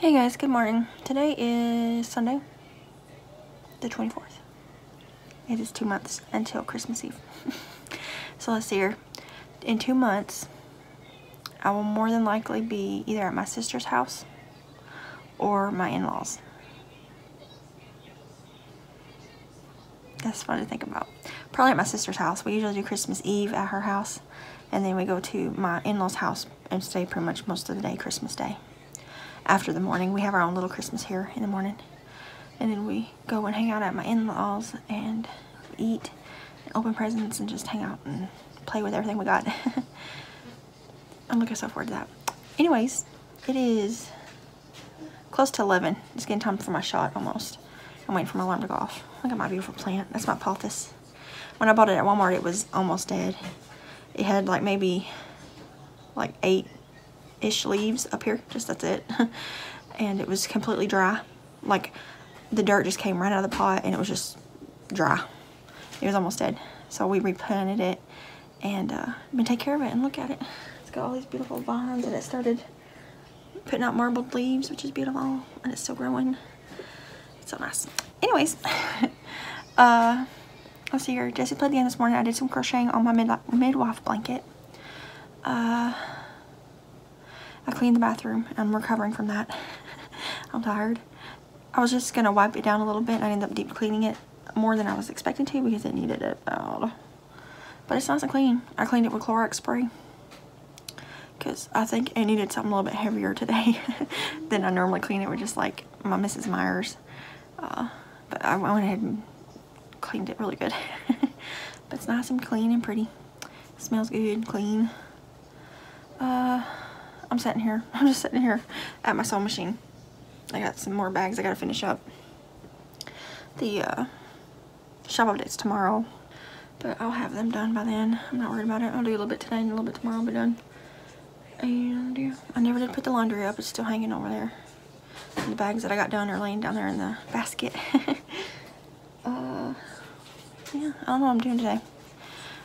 Hey guys, good morning. Today is Sunday, the 24th. It is two months until Christmas Eve. so let's see here. In two months, I will more than likely be either at my sister's house or my in-laws. That's fun to think about. Probably at my sister's house. We usually do Christmas Eve at her house. And then we go to my in-laws house and stay pretty much most of the day Christmas Day after the morning. We have our own little Christmas here in the morning. And then we go and hang out at my in-laws and eat, and open presents, and just hang out and play with everything we got. I'm looking so forward to that. Anyways, it is close to 11. It's getting time for my shot almost. I'm waiting for my alarm to go off. Look at my beautiful plant. That's my pothos. When I bought it at Walmart, it was almost dead. It had like maybe like eight ish leaves up here just that's it. And it was completely dry. Like the dirt just came right out of the pot and it was just dry. It was almost dead. So we replanted it and uh, been take care of it and look at it. It's got all these beautiful vines and it started putting out marbled leaves which is beautiful and it's still growing. It's so nice. Anyways uh let's see here. Jesse played the game this morning. I did some crocheting on my mid midwife blanket. Uh I cleaned the bathroom. I'm recovering from that. I'm tired. I was just going to wipe it down a little bit. I ended up deep cleaning it more than I was expecting to because it needed it. But it's nice and clean. I cleaned it with Clorox spray because I think it needed something a little bit heavier today than I normally clean it with just like my Mrs. Meyer's. Uh, but I went ahead and cleaned it really good. but it's nice and clean and pretty. It smells good, clean. Uh, I'm sitting here. I'm just sitting here at my sewing machine. I got some more bags I gotta finish up. The uh, shop updates tomorrow, but I'll have them done by then. I'm not worried about it. I'll do a little bit today and a little bit tomorrow. I'll be done. And yeah, I never did put the laundry up. It's still hanging over there. And the bags that I got done are laying down there in the basket. uh, yeah, I don't know what I'm doing today.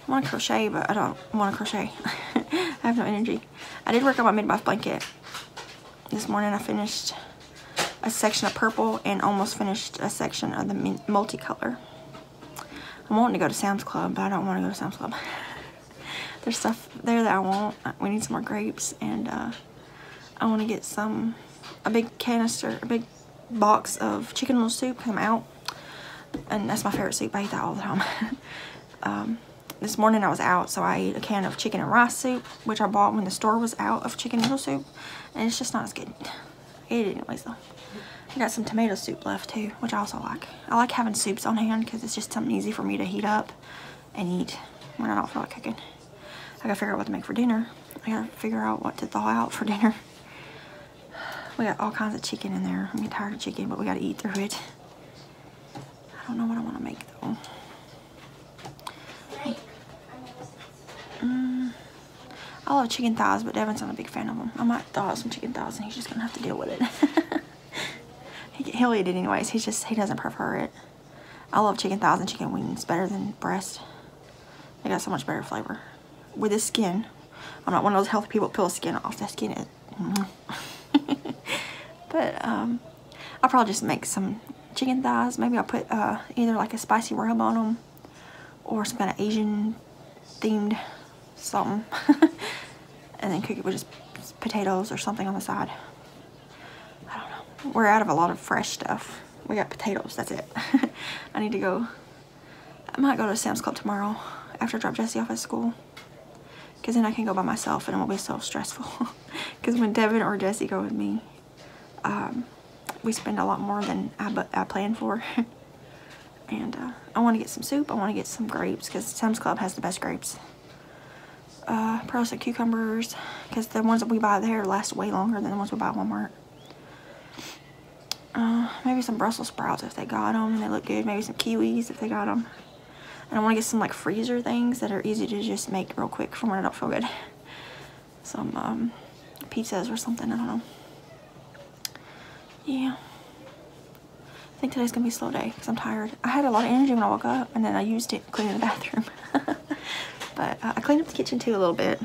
I want to crochet, but I don't want to crochet. I have no energy. I did work on my midwife blanket. This morning I finished a section of purple and almost finished a section of the multicolor. I'm wanting to go to Sam's Club, but I don't want to go to Sam's Club. There's stuff there that I want. We need some more grapes, and uh, I want to get some, a big canister, a big box of chicken noodle soup I'm out. And that's my favorite soup. I eat that all the time. um, this morning I was out, so I ate a can of chicken and rice soup, which I bought when the store was out of chicken noodle soup, and it's just not as good. I ate it anyways, though. I got some tomato soup left, too, which I also like. I like having soups on hand because it's just something easy for me to heat up and eat when I don't feel like cooking. I gotta figure out what to make for dinner. I gotta figure out what to thaw out for dinner. We got all kinds of chicken in there. I'm tired of chicken, but we gotta eat through it. I don't know what I want to make, though. I love chicken thighs, but Devin's not a big fan of them. I might thaw some chicken thighs and he's just to have to deal with it. He'll eat it anyways. He's just, he doesn't prefer it. I love chicken thighs and chicken wings better than breast. They got so much better flavor. With the skin, I'm not one of those healthy people peel skin off. That skin is... but, um, I'll probably just make some chicken thighs. Maybe I'll put uh, either like a spicy rub on them or some kind of Asian themed something. and then cook it with just potatoes or something on the side. I don't know. We're out of a lot of fresh stuff. We got potatoes, that's it. I need to go. I might go to Sam's Club tomorrow after I drop Jesse off at school. Because then I can go by myself and it won't be so stressful. Because when Devin or Jesse go with me, um, we spend a lot more than I, I for. and uh, I want to get some soup. I want to get some grapes because Sam's Club has the best grapes uh, some cucumbers because the ones that we buy there last way longer than the ones we buy at Walmart. Uh, maybe some Brussels sprouts if they got them and they look good. Maybe some kiwis if they got them. And I want to get some like freezer things that are easy to just make real quick from when I don't feel good. Some um, pizzas or something, I don't know. Yeah. I think today's going to be a slow day because I'm tired. I had a lot of energy when I woke up and then I used it cleaning the bathroom. But uh, I cleaned up the kitchen too a little bit.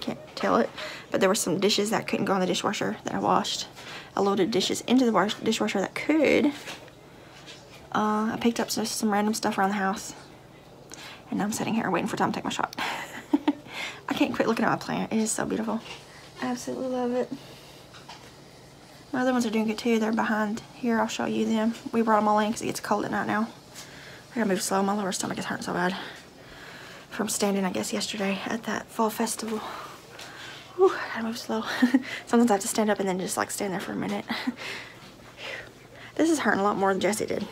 Can't tell it. But there were some dishes that couldn't go in the dishwasher that I washed. I loaded dishes into the dishwasher that could. Uh, I picked up some, some random stuff around the house. And now I'm sitting here waiting for time to take my shot. I can't quit looking at my plant. It is so beautiful. I absolutely love it. My other ones are doing good too. They're behind here. I'll show you them. We brought them all in because it gets cold at night now. I gotta move slow. My lower stomach is hurting so bad. From standing, I guess, yesterday at that fall festival. Whew, I move slow. Sometimes I have to stand up and then just like stand there for a minute. this is hurting a lot more than Jesse did.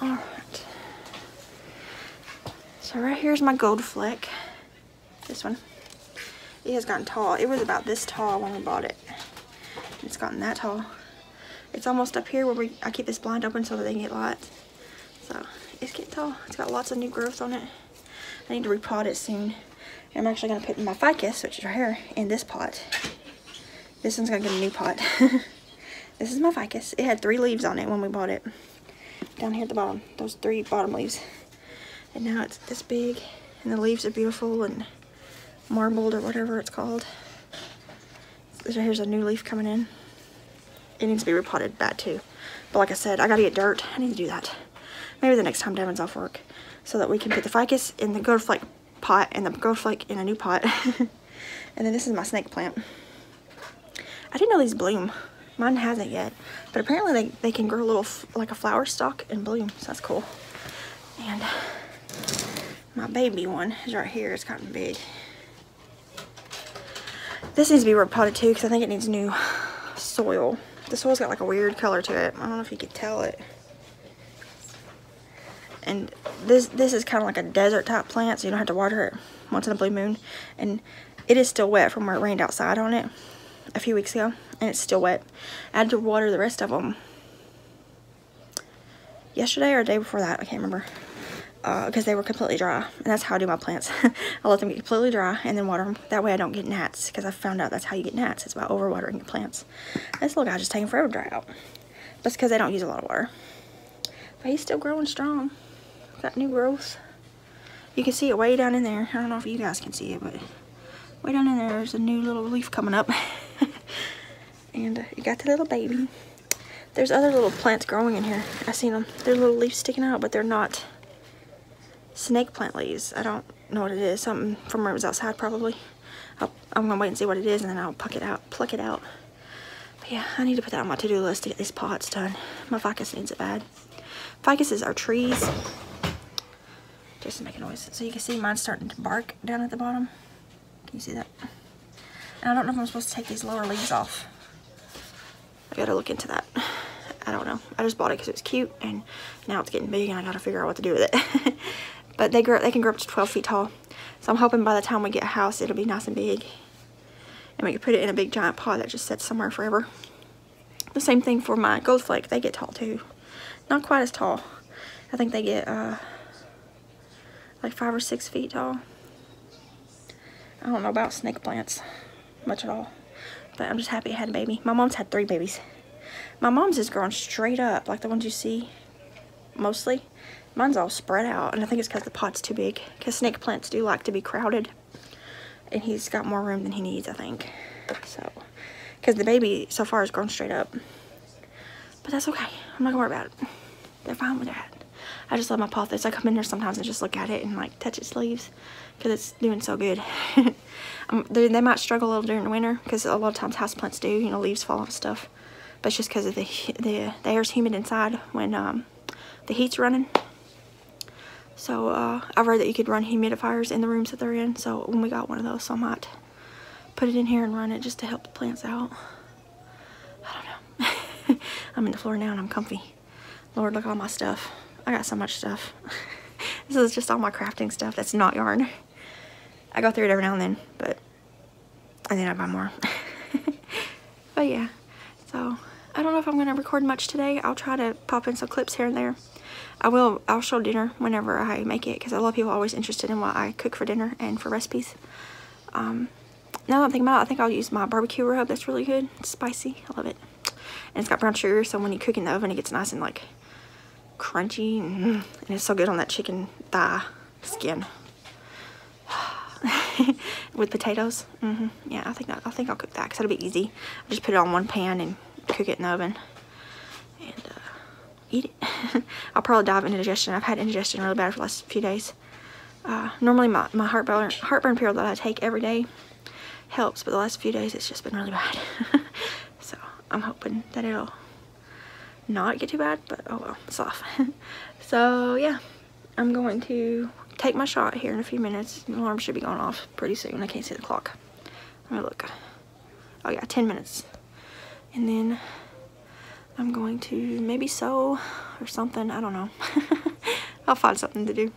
Alright. So right here's my gold fleck. This one. It has gotten tall. It was about this tall when we bought it. It's gotten that tall. It's almost up here where we I keep this blind open so that they can get light. So it's getting tall. It's got lots of new growth on it. I need to repot it soon. I'm actually going to put my ficus, which is right here, in this pot. This one's going to get a new pot. this is my ficus. It had three leaves on it when we bought it. Down here at the bottom. Those three bottom leaves. And now it's this big. And the leaves are beautiful and marbled or whatever it's called. So Here's a new leaf coming in. It needs to be repotted bad too. But like I said, I gotta get dirt. I need to do that. Maybe the next time Devin's off work. So that we can put the ficus in the gold flake pot and the gold flake in a new pot. and then this is my snake plant. I didn't know these bloom. Mine hasn't yet. But apparently they, they can grow a little, like a flower stalk and bloom. So that's cool. And my baby one is right here. It's gotten big. This needs to be repotted too because I think it needs new soil. The soil's got like a weird color to it. I don't know if you could tell it. And this this is kind of like a desert type plant, so you don't have to water it once in a blue moon. And it is still wet from where it rained outside on it a few weeks ago, and it's still wet. I had to water the rest of them yesterday or day before that, I can't remember because uh, they were completely dry. And that's how I do my plants. I let them get completely dry and then water them. That way I don't get gnats because I found out that's how you get gnats. It's by overwatering your plants. This little guy just taking forever to dry out. that's because they don't use a lot of water. But he's still growing strong. New growth. You can see it way down in there. I don't know if you guys can see it, but way down in there, there's a new little leaf coming up. and you got the little baby. There's other little plants growing in here. I seen them. They're little leaves sticking out, but they're not snake plant leaves. I don't know what it is. Something from where it was outside probably. i am gonna wait and see what it is and then I'll pluck it out. Pluck it out. But yeah, I need to put that on my to-do list to get these pots done. My ficus needs it bad. Ficuses are trees. Just make a noise. So you can see mine starting to bark down at the bottom. Can you see that? And I don't know if I'm supposed to take these lower leaves off. I gotta look into that. I don't know. I just bought it because it was cute and now it's getting big and I gotta figure out what to do with it. But they grow, they can grow up to 12 feet tall. So I'm hoping by the time we get a house, it'll be nice and big. And we can put it in a big giant pot that just sits somewhere forever. The same thing for my gold flake. They get tall too. Not quite as tall. I think they get uh, like five or six feet tall. I don't know about snake plants much at all. But I'm just happy I had a baby. My mom's had three babies. My mom's is growing straight up, like the ones you see mostly. Mine's all spread out, and I think it's because the pot's too big. Because snake plants do like to be crowded. And he's got more room than he needs, I think. So, because the baby so far has grown straight up. But that's okay. I'm not gonna worry about it. They're fine with that. I just love my pothos. I come in here sometimes and just look at it and like touch its leaves because it's doing so good. um, they, they, might struggle a little during the winter because a lot of times houseplants do, you know, leaves fall off stuff. But it's just because of the, the, the air's humid inside when um, the heat's running. So uh, I've read that you could run humidifiers in the rooms that they're in. So when we got one of those, so I might put it in here and run it just to help the plants out. I don't know. I'm in the floor now and I'm comfy. Lord, look at all my stuff. I got so much stuff. this is just all my crafting stuff that's not yarn. I go through it every now and then, but and then I buy more. but yeah, so I don't know if I'm going to record much today. I'll try to pop in some clips here and there. I will, I'll show dinner whenever I make it because a lot of people are always interested in what I cook for dinner and for recipes. Um, now that I'm thinking about it, I think I'll use my barbecue rub. That's really good. It's spicy. I love it. And it's got brown sugar, so when you cook in the oven, it gets nice and like crunchy. And, and it's so good on that chicken thigh skin. with potatoes. Mm -hmm. Yeah, I think I, I think I'll cook that because it'll be easy. I just put it on one pan and cook it in the oven and uh, eat it. I'll probably dive into indigestion. I've had indigestion really bad for the last few days. Uh, normally my, my heartburn, heartburn pill that I take every day helps, but the last few days it's just been really bad. so I'm hoping that it'll not get too bad, but oh well, it's off. so yeah, I'm going to take my shot here in a few minutes. The alarm should be going off pretty soon. I can't see the clock. Let me look. Oh yeah, 10 minutes. And then I'm going to maybe sew or something. I don't know. I'll find something to do.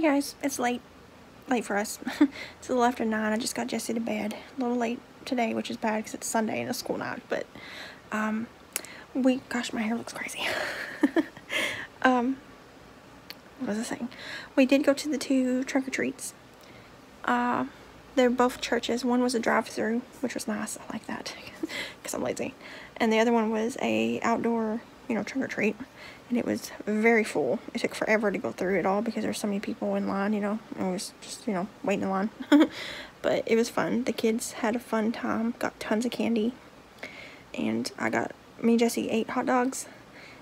Guys, it's late. Late for us. it's a little after 9. I just got Jesse to bed. A little late today, which is bad because it's Sunday and a school night. But, um, we, gosh, my hair looks crazy. um, what was I saying? We did go to the two trick-or-treats. Uh, they're both churches. One was a drive-through, which was nice. I like that because I'm lazy. And the other one was a outdoor, you know, trick-or-treat and it was very full. It took forever to go through it all because there's so many people in line, you know. I was just, you know, waiting in line. but it was fun. The kids had a fun time, got tons of candy. And I got, me and Jesse ate hot dogs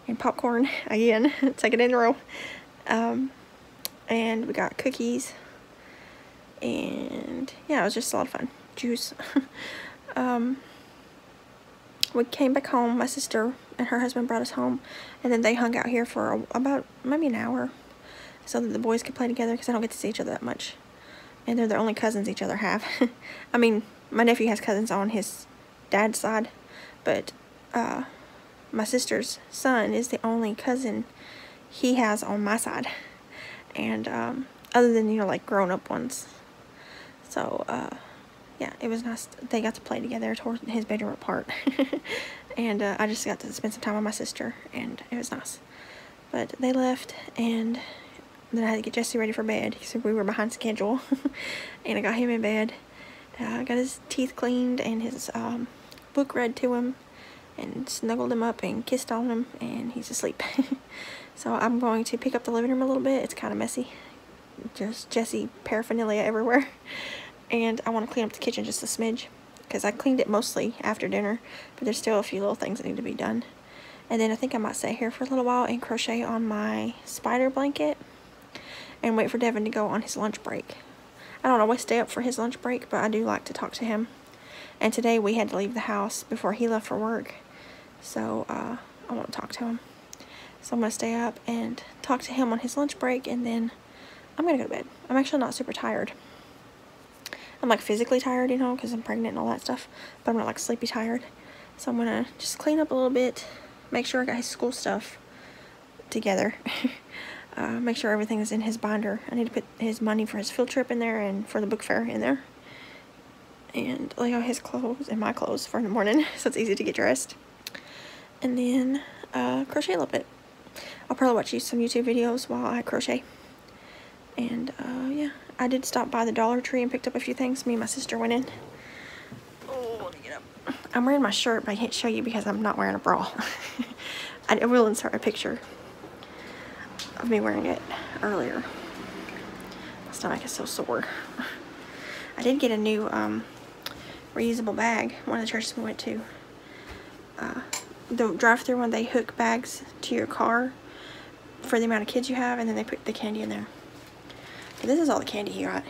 and popcorn again, second in a row. Um, and we got cookies. And yeah, it was just a lot of fun. Juice. um, we came back home. My sister and her husband brought us home. And then they hung out here for a, about maybe an hour so that the boys could play together because I don't get to see each other that much. And they're the only cousins each other have. I mean, my nephew has cousins on his dad's side, but uh, my sister's son is the only cousin he has on my side. And um, other than, you know, like grown up ones. So, uh, yeah, it was nice. They got to play together, tore his bedroom apart. and uh, I just got to spend some time with my sister, and it was nice. But they left, and then I had to get Jesse ready for bed. Said we were behind schedule, and I got him in bed. Uh, I got his teeth cleaned and his um, book read to him, and snuggled him up and kissed on him, and he's asleep. so I'm going to pick up the living room a little bit. It's kind of messy. Just Jesse paraphernalia everywhere. And I want to clean up the kitchen just a smidge because I cleaned it mostly after dinner, but there's still a few little things that need to be done. And then I think I might stay here for a little while and crochet on my spider blanket and wait for Devin to go on his lunch break. I don't always stay up for his lunch break, but I do like to talk to him. And today we had to leave the house before he left for work, so uh, I want to talk to him. So I'm going to stay up and talk to him on his lunch break, and then I'm going to go to bed. I'm actually not super tired. I'm like physically tired, you know, because I'm pregnant and all that stuff. But I'm not like sleepy tired. So I'm going to just clean up a little bit. Make sure I got his school stuff together. uh, make sure everything is in his binder. I need to put his money for his field trip in there and for the book fair in there. And lay out his clothes and my clothes for the morning so it's easy to get dressed. And then uh, crochet a little bit. I'll probably watch you some YouTube videos while I crochet. And uh, yeah, I did stop by the Dollar Tree and picked up a few things. Me and my sister went in. Oh, get up. I'm wearing my shirt, but I can't show you because I'm not wearing a bra. I will insert a picture of me wearing it earlier. My stomach is so sore. I did get a new um, reusable bag. One of the churches we went to. Uh, the drive-through one, they hook bags to your car for the amount of kids you have, and then they put the candy in there. This is all the candy he got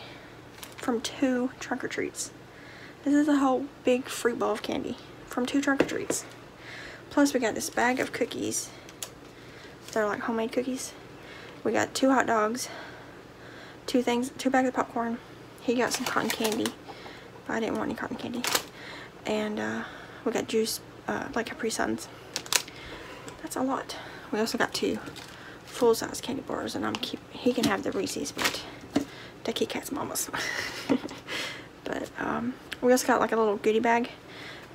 from two trunk or treats. This is a whole big fruit bowl of candy from two trunk or treats. Plus, we got this bag of cookies. They're like homemade cookies. We got two hot dogs, two things, two bags of popcorn. He got some cotton candy, but I didn't want any cotton candy. And uh, we got juice, uh, like Capri Suns. That's a lot. We also got two full-size candy bars, and I'm keep. He can have the Reese's, but the Kit Kat's mama's. but um, we also got like a little goodie bag.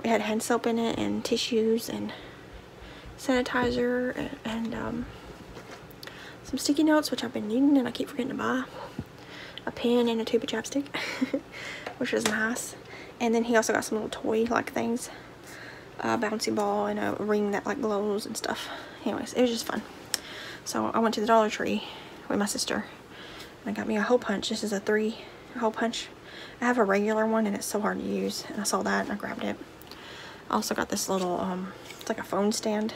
We had hand soap in it, and tissues, and sanitizer, and, and um, some sticky notes, which I've been needing and I keep forgetting to buy. A pen and a tube of chapstick, which was nice. And then he also got some little toy-like things. A bouncy ball and a ring that like glows and stuff. Anyways, it was just fun. So I went to the Dollar Tree with my sister. I got me a hole punch. This is a three hole punch. I have a regular one and it's so hard to use. And I saw that and I grabbed it. I also got this little, um, it's like a phone stand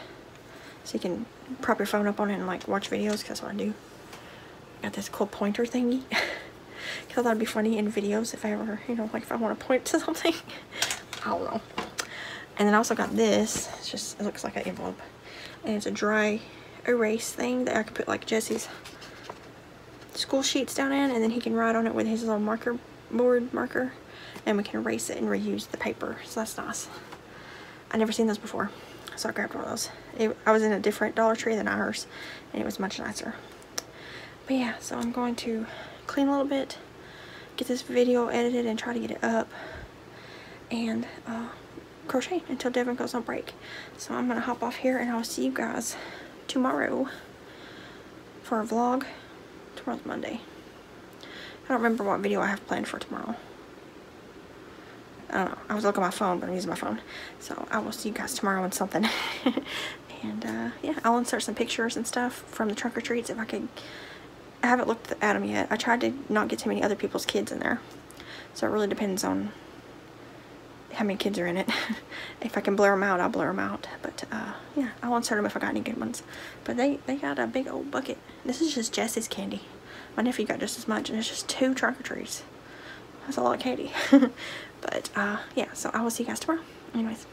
so you can prop your phone up on it and like watch videos because that's what I do. Got this cool pointer thingy. Because I thought it'd be funny in videos if I ever, you know, like if I want to point to something. I don't know. And then I also got this. It's just, it looks like an envelope. And it's a dry erase thing that I could put like Jesse's school sheets down in. And then he can write on it with his little marker board marker. And we can erase it and reuse the paper. So that's nice. i never seen those before so I grabbed one of those. It, I was in a different Dollar Tree than ours, and it was much nicer. But yeah, so I'm going to clean a little bit, get this video edited, and try to get it up, and uh, crochet until Devin goes on break. So I'm to hop off here, and I'll see you guys tomorrow for a vlog. Tomorrow's Monday. I don't remember what video I have planned for tomorrow. I don't know. I was looking at my phone, but I'm using my phone. So I will see you guys tomorrow on something. and uh, yeah, I'll insert some pictures and stuff from the trunk or treats if I could. I haven't looked at them yet. I tried to not get too many other people's kids in there. So it really depends on how many kids are in it. if I can blur them out, I'll blur them out. But uh, yeah, I'll insert them if I got any good ones. But they, they got a big old bucket. This is just Jesse's candy. My nephew got just as much, and it's just two trunk or treats. That's a lot of candy. but uh, yeah, so I will see you guys tomorrow. Anyways.